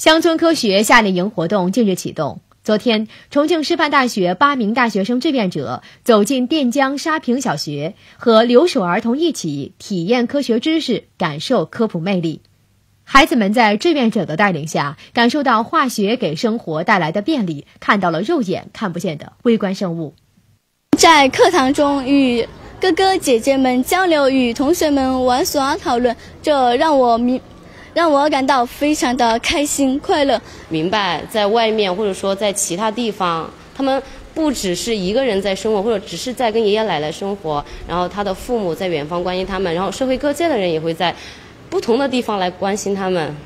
乡村科学夏令营活动近日启动。昨天，重庆师范大学八名大学生志愿者走进垫江沙坪小学，和留守儿童一起体验科学知识，感受科普魅力。孩子们在志愿者的带领下，感受到化学给生活带来的便利，看到了肉眼看不见的微观生物。在课堂中与哥哥姐姐们交流，与同学们玩耍讨论，这让我明。让我感到非常的开心快乐，明白在外面或者说在其他地方，他们不只是一个人在生活，或者只是在跟爷爷奶奶生活，然后他的父母在远方关心他们，然后社会各界的人也会在不同的地方来关心他们。